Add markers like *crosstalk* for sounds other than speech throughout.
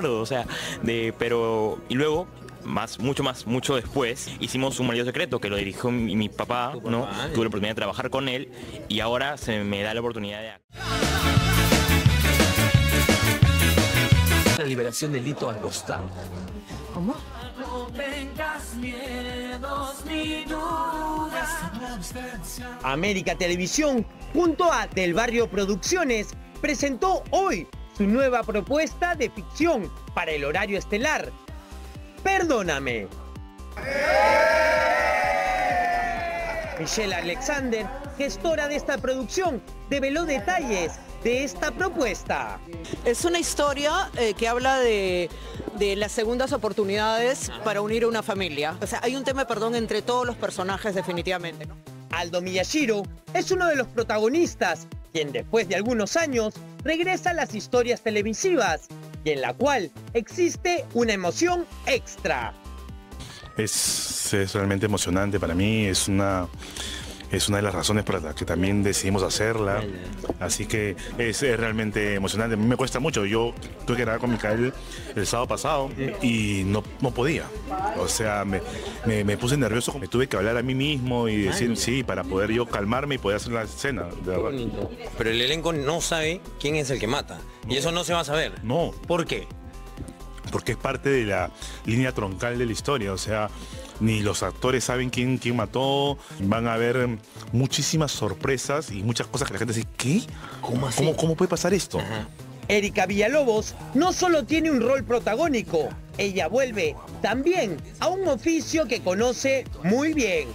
o sea, de, pero y luego más, mucho más, mucho después, hicimos un marido secreto que lo dirigió mi, mi papá, ¿no? Tuve la oportunidad de trabajar con él y ahora se me da la oportunidad de La liberación del Lito Angostán. ¿Cómo? América Televisión, junto a Del Barrio Producciones, presentó hoy su nueva propuesta de ficción para el horario estelar. Perdóname. Michelle Alexander, gestora de esta producción, develó detalles de esta propuesta. Es una historia eh, que habla de, de las segundas oportunidades para unir a una familia. O sea, hay un tema de perdón entre todos los personajes definitivamente. ¿no? Aldo Miyashiro es uno de los protagonistas, quien después de algunos años regresa a las historias televisivas y en la cual existe una emoción extra. Es, realmente emocionante para mí, es una, es una de las razones por las que también decidimos hacerla. Así que es, es realmente emocionante. A mí me cuesta mucho. Yo tuve que grabar con Micael el sábado pasado y no, no podía. O sea, me, me- me puse nervioso. Me tuve que hablar a mí mismo y decir sí para poder yo calmarme y poder hacer la escena. Pero el elenco no sabe quién es el que mata. Y eso no se va a saber. No, ¿Por qué? Porque es parte de la línea troncal de la historia. O sea, ni los actores saben quién, quién mató. Van a haber muchísimas sorpresas y muchas cosas que la gente dice, ¿qué? ¿Cómo así? ¿Cómo, cómo puede pasar esto? Erika Villalobos no solo tiene un rol protagónico, ella vuelve también a un oficio que conoce muy bien.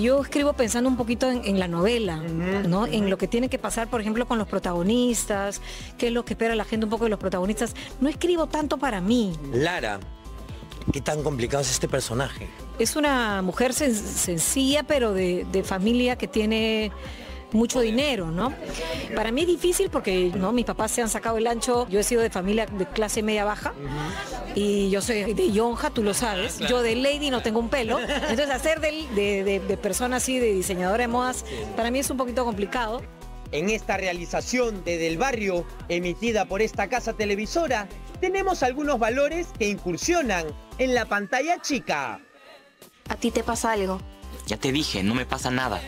Yo escribo pensando un poquito en, en la novela, ¿no? En lo que tiene que pasar, por ejemplo, con los protagonistas, qué es lo que espera la gente un poco de los protagonistas. No escribo tanto para mí. Lara, ¿qué tan complicado es este personaje? Es una mujer sen- sencilla, pero de, de familia que tiene mucho dinero, ¿no? Para mí es difícil porque ¿no? mis papás se han sacado el ancho, yo he sido de familia de clase media baja y yo soy de Yonja, tú lo sabes, yo de Lady no tengo un pelo, entonces hacer del- de, de- de persona así, de diseñadora de modas, para mí es un poquito complicado. En esta realización de Del Barrio, emitida por esta casa televisora, tenemos algunos valores que incursionan en la pantalla chica. ¿A ti te pasa algo? Ya te dije, no me pasa nada.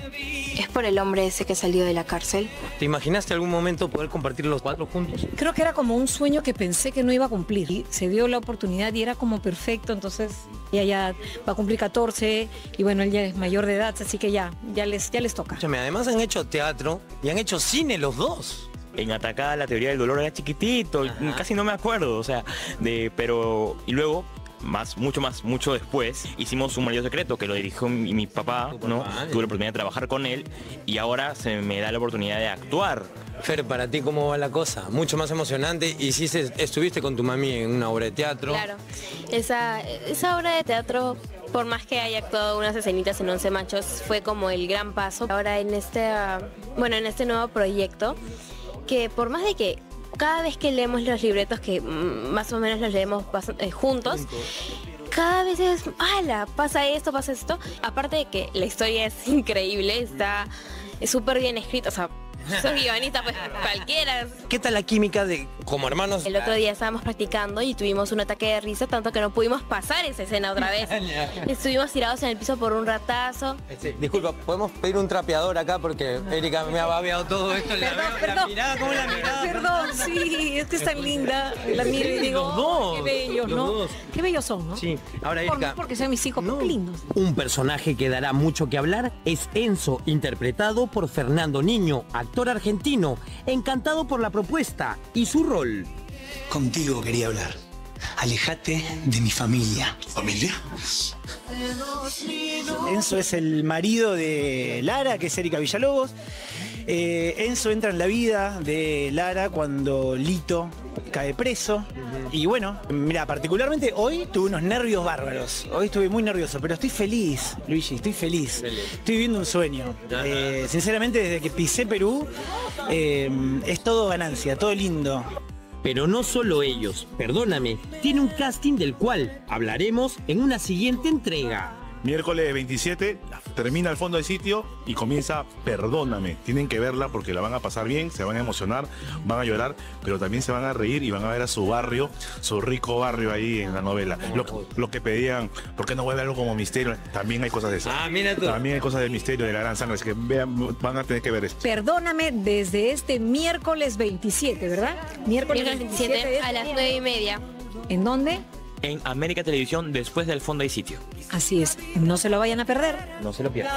¿Es por el hombre ese que salió de la cárcel? ¿Te imaginaste algún momento poder compartir los cuatro juntos? Creo que era como un sueño que pensé que no iba a cumplir. Y se dio la oportunidad y era como perfecto, entonces ella ya va a cumplir 14 y bueno, él ya es mayor de edad, así que ya, ya les, ya les toca. Escúchame, además han hecho teatro y han hecho cine los dos. En Atacada la teoría del dolor era chiquitito, casi no me acuerdo, o sea, de, pero y luego más, mucho más, mucho después, hicimos un marido secreto que lo dirigió mi, mi papá, ¿no? Tuve la oportunidad de trabajar con él y ahora se me da la oportunidad de actuar. Fer, para ti, ¿cómo va la cosa? Mucho más emocionante. Hiciste, estuviste con tu mami en una obra de teatro. Claro, esa, esa obra de teatro, por más que haya actuado unas escenitas en Once Machos, fue como el gran paso. Ahora en este, ah, bueno, en este nuevo proyecto, que por más de que cada vez que leemos los libretos, que mm, más o menos los leemos eh, juntos, cada vez es, ¡hala! Pasa esto, pasa esto. Aparte de que la historia es increíble, está es súper bien escrita, o sea, soy guionista, pues cualquiera. ¿Qué tal la química de como hermanos? El otro día estábamos practicando y tuvimos un ataque de risa, tanto que no pudimos pasar esa escena otra vez. *laughs* Estuvimos tirados en el piso por un ratazo. Disculpa, ¿podemos pedir un trapeador acá? Porque Erika me ha babeado todo esto. La, Perdón, la perdón. mirada, ¿cómo la mirada? *laughs* Perdón, sí, es que es tan linda. La miro y digo, Los dos, qué bellos, los ¿no? dos. Qué bellos son, ¿no? Sí, ahora Por- Erika. porque sean mis hijos, lindos. Un personaje que dará mucho que hablar es Enzo, interpretado por Fernando Niño, actor argentino, encantado por la propuesta y su rol. Contigo quería hablar. Alejate de mi familia. ¿Familia? Enzo es el marido de Lara, que es Erika Villalobos. Eh, Enzo entra en la vida de Lara cuando Lito cae preso. Y bueno, mira, particularmente hoy tuve unos nervios bárbaros. Hoy estuve muy nervioso, pero estoy feliz, Luigi, estoy feliz. Estoy viviendo un sueño. Eh, sinceramente, desde que pisé Perú, eh, es todo ganancia, todo lindo. Pero no solo ellos, perdóname, tiene un casting del cual hablaremos en una siguiente entrega. Miércoles 27, termina el fondo del sitio y comienza Perdóname. Tienen que verla porque la van a pasar bien, se van a emocionar, van a llorar, pero también se van a reír y van a ver a su barrio, su rico barrio ahí en la novela. Lo, lo que pedían, ¿por qué no vuelve algo como misterio? También hay cosas de eso. Ah, mira tú. También hay cosas de misterio, de la gran sangre, así que vean, van a tener que ver esto. Perdóname desde este miércoles 27, ¿verdad? Miércoles 27 a las 9 y media. ¿En dónde? en América Televisión después del fondo y sitio. Así es, no se lo vayan a perder. No se lo pierdan.